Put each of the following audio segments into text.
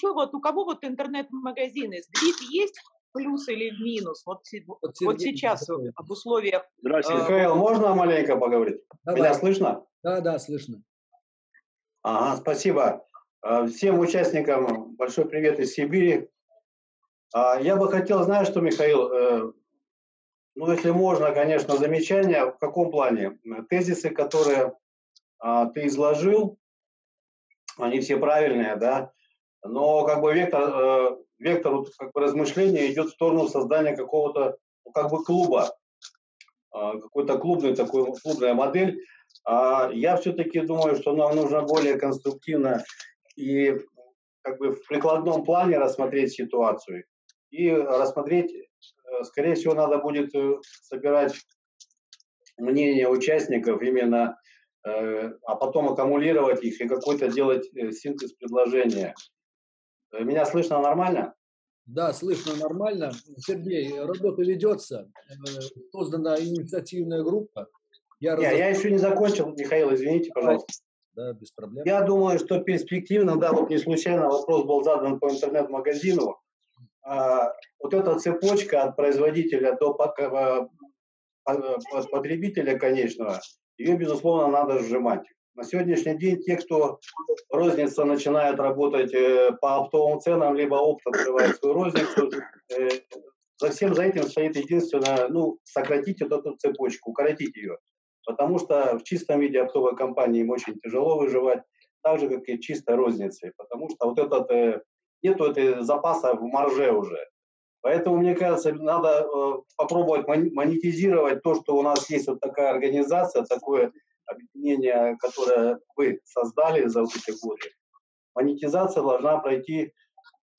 еще вот у кого вот интернет-магазины, сдвиг есть плюс или минус? Вот, вот, вот сейчас в условиях... Здравствуйте. Э, Михаил, можно маленько поговорить? Да, Меня слышно? Да, да, слышно. Ага, спасибо. Э, всем участникам большой привет из Сибири. А, я бы хотел, знаешь что, Михаил, э, ну, если можно, конечно, замечания, в каком плане? Тезисы, которые а, ты изложил, они все правильные, да, но как бы вектор, э, вектор вот, как бы размышления идет в сторону создания какого-то ну, как бы клуба, э, какой-то клубный такой клубная модель. А я все-таки думаю, что нам нужно более конструктивно и как бы в прикладном плане рассмотреть ситуацию и рассмотреть, э, скорее всего, надо будет э, собирать мнение участников именно а потом аккумулировать их и какой-то делать синтез предложения. Э, меня слышно нормально? Да, слышно нормально. Сергей, работа ведется. Создана инициативная группа. Я, Нет, раз... я еще не закончил, Михаил, извините, пожалуйста. Да, без проблем. Я думаю, что перспективно, да, вот не случайно вопрос был задан по интернет-магазину. А, вот эта цепочка от производителя до потребителя конечного, ее, безусловно, надо сжимать. На сегодняшний день те, кто розница начинает работать э, по оптовым ценам, либо опт открывает свою розницу, э, за всем за этим стоит единственное, ну, сократить вот эту цепочку, укоротить ее. Потому что в чистом виде оптовой компании им очень тяжело выживать, так же, как и чистой розницы. Потому что вот этот, э, нету этой запаса в марже уже. Поэтому, мне кажется, надо попробовать монетизировать то, что у нас есть вот такая организация, такое объединение, которое вы создали за эти годы. Монетизация должна пройти,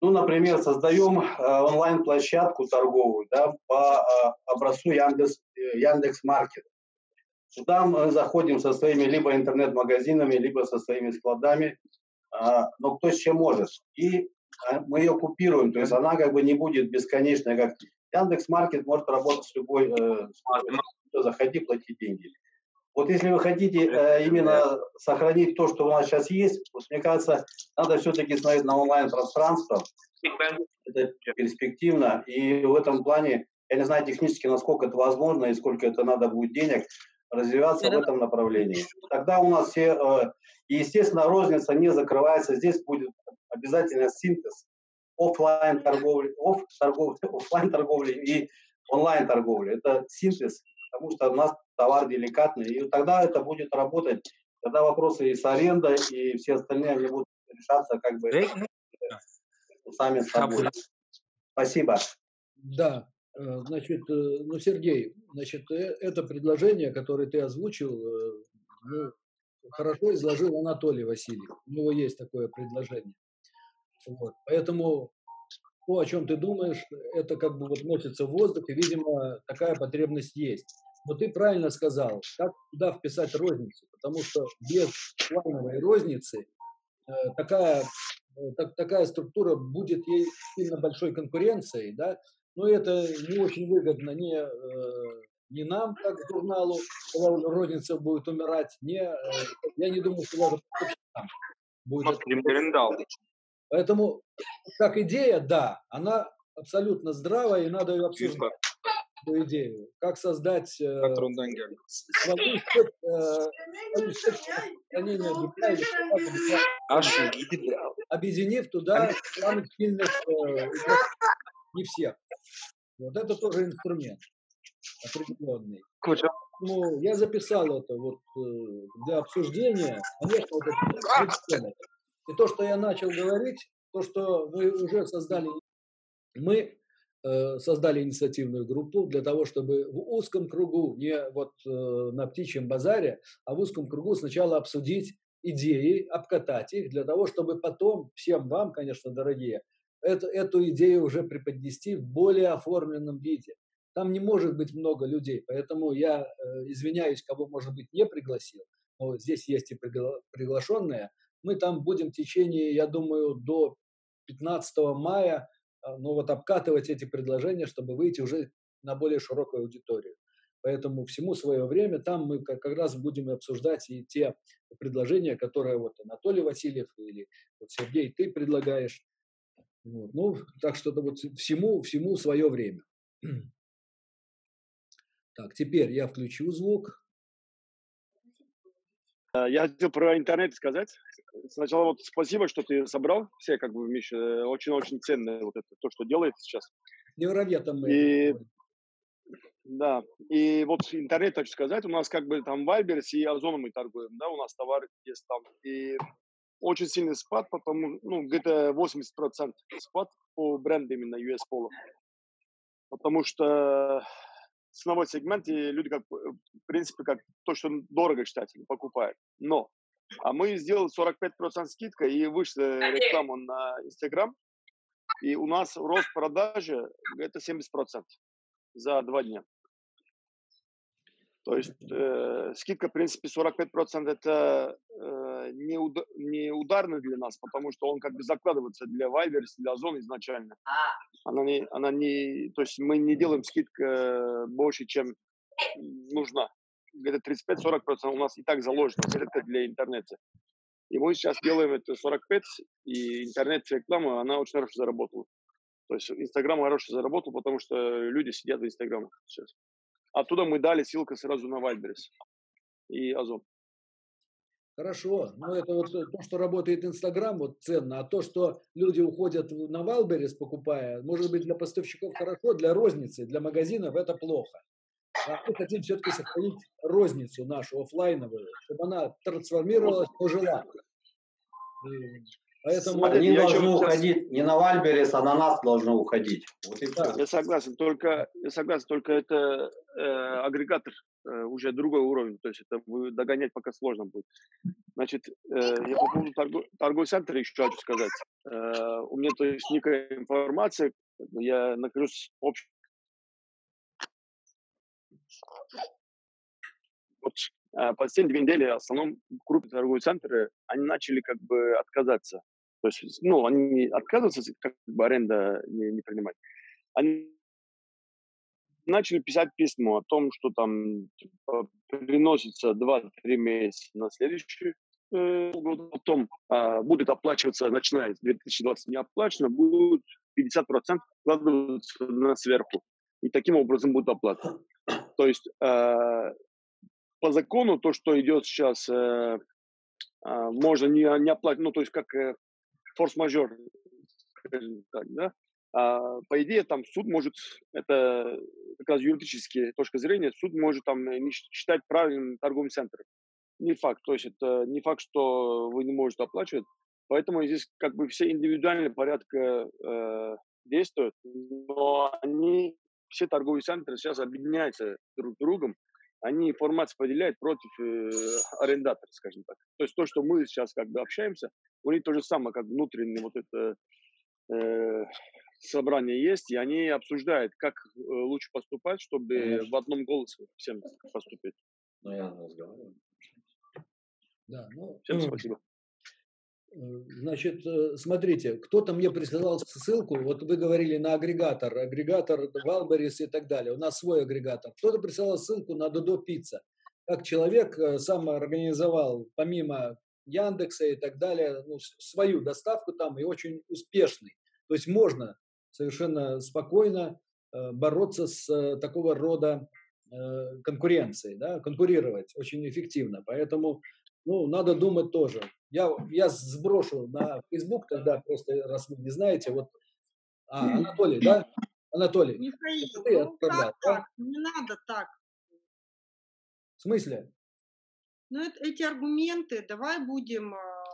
ну, например, создаем э, онлайн-площадку торговую да, по э, образцу Яндекс, Яндекс Маркет. Туда мы заходим со своими либо интернет-магазинами, либо со своими складами, но кто с чем может. И мы ее купируем, то есть она как бы не будет бесконечной, как Яндекс Маркет может работать с любой, э, заходи, плати деньги. Вот если вы хотите э, именно сохранить то, что у нас сейчас есть, вот, мне кажется, надо все-таки смотреть на онлайн-пространство. Это перспективно. И в этом плане, я не знаю технически, насколько это возможно и сколько это надо будет денег, развиваться в этом направлении. Тогда у нас все, э, естественно, розница не закрывается. Здесь будет обязательно синтез офлайн торговли, оф торговли, офлайн торговли и онлайн торговли. Это синтез, потому что у нас товар деликатный, и тогда это будет работать. Тогда вопросы и с арендой, и все остальные они будут решаться как бы сами собой. Спасибо. Да, э, значит, э, ну, Сергей, значит, э, это предложение, которое ты озвучил, ну, хорошо изложил Анатолий Васильев. У него есть такое предложение. Вот. Поэтому то, о чем ты думаешь, это как бы вот носится в воздух, и, видимо, такая потребность есть. Но ты правильно сказал, как туда вписать розницу, потому что без плановой розницы э, такая, э, так, такая структура будет ей сильно большой конкуренцией, да, но это не очень выгодно ни, э, ни нам, как журналу, когда розница будет умирать, не, э, я не думаю, что даже будет. Поэтому, как идея, да, она абсолютно здравая, и надо ее обсуждать, эту идею. Как создать э, свою сеть, э, объединив туда самых сильных, э, не всех. Вот это тоже инструмент определенный. Ну, я записал это вот э, для обсуждения. Конечно, вот это и то, что я начал говорить, то, что мы уже создали, мы э, создали инициативную группу для того, чтобы в узком кругу, не вот э, на птичьем базаре, а в узком кругу сначала обсудить идеи, обкатать их, для того, чтобы потом всем вам, конечно, дорогие, эту, эту идею уже преподнести в более оформленном виде. Там не может быть много людей, поэтому я э, извиняюсь, кого, может быть, не пригласил, но здесь есть и пригла- приглашенные – мы там будем в течение, я думаю, до 15 мая а, ну, вот обкатывать эти предложения, чтобы выйти уже на более широкую аудиторию. Поэтому всему свое время там мы как, раз будем обсуждать и те предложения, которые вот Анатолий Васильев или вот Сергей, ты предлагаешь. Вот. Ну, так что вот всему, всему свое время. Так, теперь я включу звук. Э, я хотел про интернет сказать. Сначала вот спасибо, что ты собрал все, как бы, Миша, очень-очень ценное вот это, то, что делает сейчас. Не воробья там мы. И, да, и вот интернет, хочу сказать, у нас как бы там Вайберс и Озоном мы торгуем, да, у нас товары есть там. И очень сильный спад, потому, ну, где-то 80% спад по бренду именно US Polo. Потому что ценовой сегменте люди, как, в принципе, как то, что дорого считать, покупают. Но а мы сделали 45% скидка и вышли рекламу на Инстаграм. И у нас рост продажи это 70% за два дня. То есть э, скидка, в принципе, 45% это э, не, уда- не ударно для нас, потому что он как бы закладывается для Вайберс, для Озон изначально. Она не, она не, то есть мы не делаем скидка больше, чем нужна. Где-то 35-40% у нас и так заложено, это для интернета. И мы сейчас делаем это 45, и интернет-реклама, она очень хорошо заработала. То есть Инстаграм хорошо заработал, потому что люди сидят в Инстаграме сейчас. Оттуда мы дали ссылку сразу на Wildberries и Озон. Хорошо, но ну, это вот то, что работает Инстаграм, вот ценно, а то, что люди уходят на Wildberries, покупая, может быть, для поставщиков хорошо, для розницы, для магазинов это плохо. А мы хотим все-таки сохранить розницу нашу офлайновую, чтобы она трансформировалась по желанию. Поэтому они должны уходить сейчас... не на Вальберес, а на нас должны уходить. Вот и да. Я согласен, только я согласен, только это э, агрегатор э, уже другой уровень, то есть это догонять пока сложно будет. Значит, э, я по поводу торгу, торгового центра еще хочу сказать. Э, у меня то есть некая информация, я нахожусь в общем вот э, последние две недели в основном крупные торговые центры, они начали как бы отказаться то есть, ну, они отказываются, как бы аренда не, не принимать. Они начали писать письмо о том, что там типа, приносится 2-3 месяца на следующий э, год, потом э, будет оплачиваться, начиная с 2020 не оплачено, будет 50% вкладываться на сверху. И таким образом будет оплата. То есть э, по закону то, что идет сейчас, э, э, можно не, не оплатить, ну, то есть как э, форс-мажор, скажем так, да, а, по идее, там суд может, это как раз юридические точка зрения, суд может там не считать правильным торговым центром. Не факт, то есть это не факт, что вы не можете оплачивать. Поэтому здесь как бы все индивидуальные порядки э, действуют, но они, все торговые центры сейчас объединяются друг с другом, они информацию поделяют против э, арендатора, скажем так. То есть то, что мы сейчас как бы общаемся, у них то же самое, как внутреннее вот это э, собрание есть, и они обсуждают, как э, лучше поступать, чтобы Конечно. в одном голосе всем поступить. Ну, я разговариваю. Да, ну, Всем спасибо. Значит, э, смотрите, кто-то мне присылал ссылку, вот вы говорили на агрегатор, агрегатор Валберис и так далее, у нас свой агрегатор. Кто-то присылал ссылку на Додо Пицца. Как человек э, сам организовал, помимо Яндекса и так далее, ну, свою доставку там и очень успешный. То есть можно совершенно спокойно э, бороться с такого рода конкуренцией, да, конкурировать очень эффективно. Поэтому ну, надо думать тоже. Я, я сброшу на Facebook тогда, просто раз вы не знаете, вот а, Анатолий, да? Анатолий. Михаил, ну как так? Не надо так. В смысле? Ну, это, эти аргументы, давай будем а,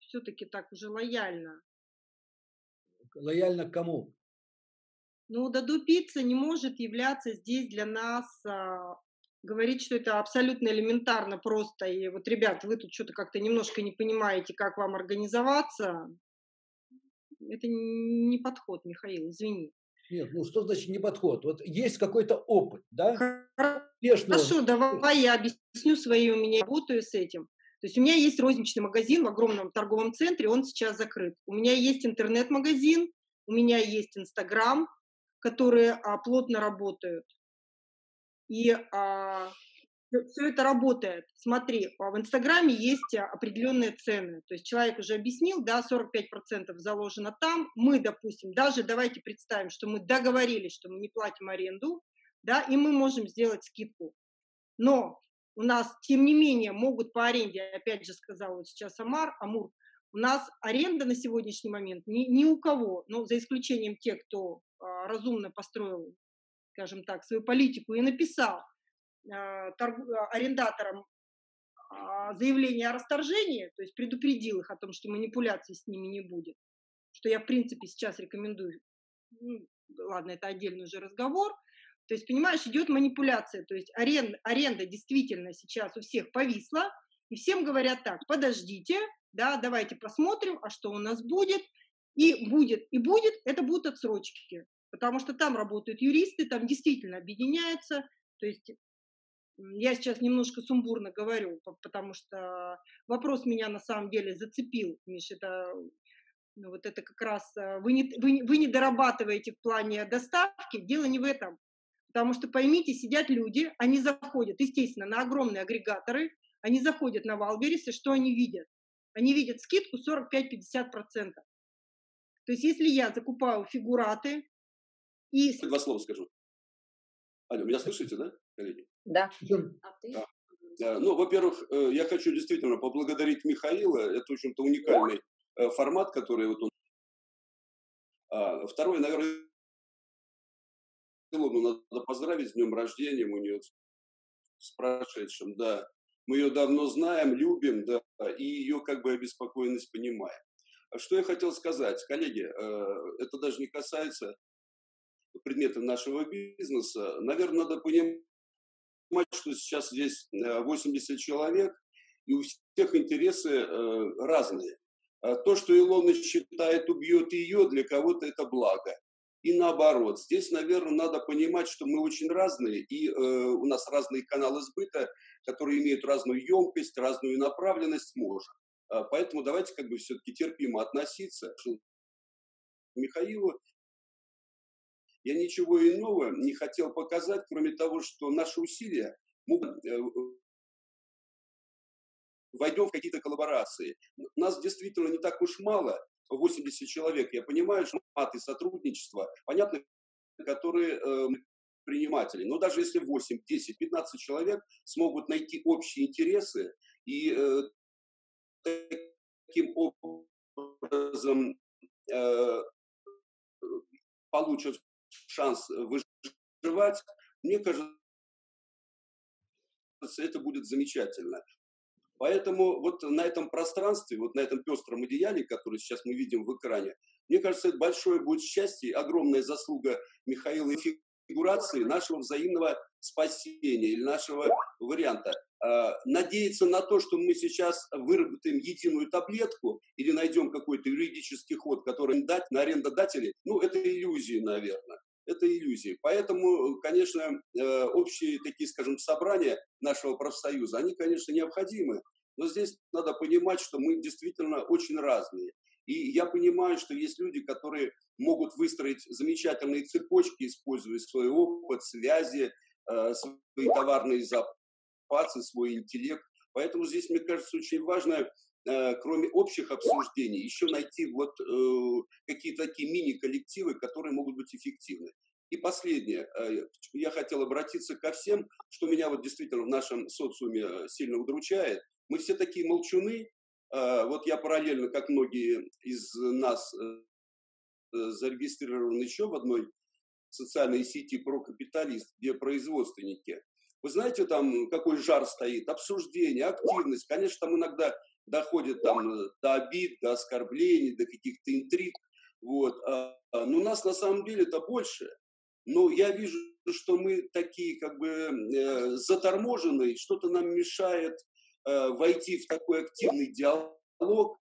все-таки так уже лояльно. Лояльно к кому? Ну, Даду Пицца не может являться здесь для нас а, говорить, что это абсолютно элементарно просто, и вот, ребят, вы тут что-то как-то немножко не понимаете, как вам организоваться, это не подход, Михаил, извини. Нет, ну что значит не подход? Вот есть какой-то опыт, да? Хорошо, давай я объясню свои, у меня работаю с этим. То есть у меня есть розничный магазин в огромном торговом центре, он сейчас закрыт. У меня есть интернет-магазин, у меня есть Инстаграм, которые а, плотно работают. И а, все это работает. Смотри, а в Инстаграме есть определенные цены. То есть человек уже объяснил, да, 45% заложено там. Мы, допустим, даже давайте представим, что мы договорились, что мы не платим аренду, да, и мы можем сделать скидку. Но у нас, тем не менее, могут по аренде, опять же сказал вот сейчас Амар, Амур, у нас аренда на сегодняшний момент ни, ни у кого, ну, за исключением тех, кто а, разумно построил, скажем так, свою политику и написал а, а, арендаторам а, заявление о расторжении, то есть предупредил их о том, что манипуляций с ними не будет, что я, в принципе, сейчас рекомендую, ну, ладно, это отдельный уже разговор, то есть, понимаешь, идет манипуляция, то есть арен, аренда действительно сейчас у всех повисла, и всем говорят так, подождите, да, давайте посмотрим, а что у нас будет, и будет, и будет, это будут отсрочки, потому что там работают юристы, там действительно объединяются, то есть я сейчас немножко сумбурно говорю, потому что вопрос меня на самом деле зацепил, Миш, это ну, вот это как раз э, вы не, вы, вы не дорабатываете в плане доставки, дело не в этом. Потому что, поймите, сидят люди, они заходят, естественно, на огромные агрегаторы, они заходят на Валберис, и что они видят? Они видят скидку 45-50%. То есть если я закупаю фигураты и... Два слова скажу. Аня, меня слышите, да, коллеги? Да. А ты? Да. Ну, во-первых, э, я хочу действительно поблагодарить Михаила. Это, в общем-то, уникальный э, формат, который вот он... А, второе, наверное, Илону надо поздравить с днем рождения, у нее с прошедшим, да. Мы ее давно знаем, любим, да, и ее как бы обеспокоенность понимаем. А что я хотел сказать, коллеги, э, это даже не касается предмета нашего бизнеса. Наверное, надо понимать, что сейчас здесь 80 э, человек, и у всех интересы э, разные. А то, что Илона считает убьет ее, для кого-то это благо и наоборот. Здесь, наверное, надо понимать, что мы очень разные, и э, у нас разные каналы сбыта, которые имеют разную емкость, разную направленность, может. А, поэтому давайте как бы все-таки терпимо относиться к Михаилу. Я ничего иного не хотел показать, кроме того, что наши усилия могут э, войдем в какие-то коллаборации. Нас действительно не так уж мало, 80 человек, я понимаю, что маты сотрудничества, понятно, которые э, предприниматели. Но даже если 8, 10, 15 человек смогут найти общие интересы и э, таким образом э, получат шанс выживать, мне кажется, это будет замечательно. Поэтому вот на этом пространстве, вот на этом пестром одеяле, которое сейчас мы видим в экране, мне кажется, это большое будет счастье, огромная заслуга Михаила фигурации нашего взаимного спасения или нашего варианта. А, надеяться на то, что мы сейчас выработаем единую таблетку или найдем какой-то юридический ход, который дать на арендодателей, ну, это иллюзии, наверное это иллюзии. Поэтому, конечно, э, общие такие, скажем, собрания нашего профсоюза, они, конечно, необходимы, но здесь надо понимать, что мы действительно очень разные. И я понимаю, что есть люди, которые могут выстроить замечательные цепочки, используя свой опыт, связи, э, свои товарные запасы, свой интеллект. Поэтому здесь, мне кажется, очень важно кроме общих обсуждений, еще найти вот э, какие-то такие мини-коллективы, которые могут быть эффективны. И последнее, э, я хотел обратиться ко всем, что меня вот действительно в нашем социуме сильно удручает. Мы все такие молчуны. Вот я параллельно, как многие из нас, зарегистрирован еще в одной социальной сети «Прокапиталист», где производственники. Вы знаете, там какой жар стоит, обсуждение, активность. Конечно, там иногда доходит там э, до обид, до оскорблений, до каких-то интриг. Вот. А, а, но нас на самом деле это больше. Но я вижу, что мы такие как бы э, заторможенные, что-то нам мешает э, войти в такой активный диалог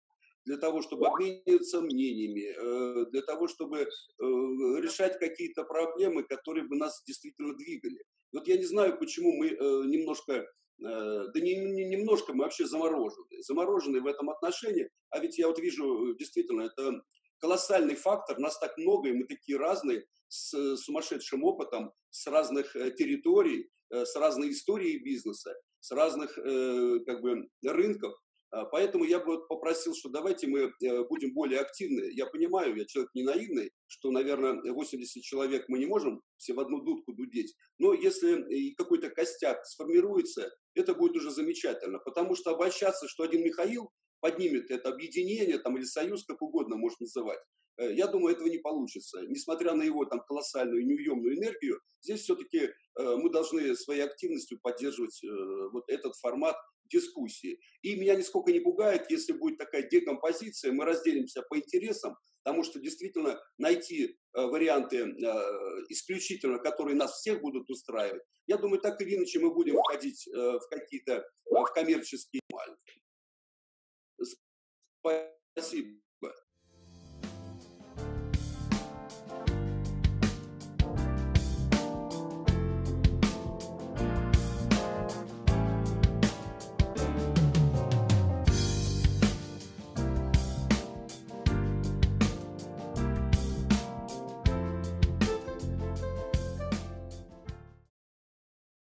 для того, чтобы обмениваться мнениями, э, для того, чтобы э, решать какие-то проблемы, которые бы нас действительно двигали. Вот я не знаю, почему мы э, немножко да не, не немножко, мы вообще заморожены. Заморожены в этом отношении. А ведь я вот вижу, действительно, это колоссальный фактор. Нас так много, и мы такие разные, с сумасшедшим опытом, с разных э, территорий. с разной историей бизнеса, с разных как бы рынков, поэтому я бы попросил, что давайте мы э, будем более активны. Я понимаю, я человек не наивный, что, наверное, 80 человек мы не можем все в одну дудку дудеть. Но если какой-то костяк сформируется, это будет уже замечательно. Потому что обольщаться, что один Михаил поднимет это объединение там, или союз, как угодно можно называть, э, я думаю, этого не получится. Несмотря на его там колоссальную неуемную энергию, здесь все-таки э, мы должны своей активностью поддерживать вот этот формат дискуссии. И меня нисколько не пугает, если будет такая декомпозиция, мы разделимся по интересам, потому что действительно найти э, варианты э, исключительно, которые нас всех будут устраивать, я думаю, так или иначе мы будем входить э, в какие-то в коммерческие Спасибо.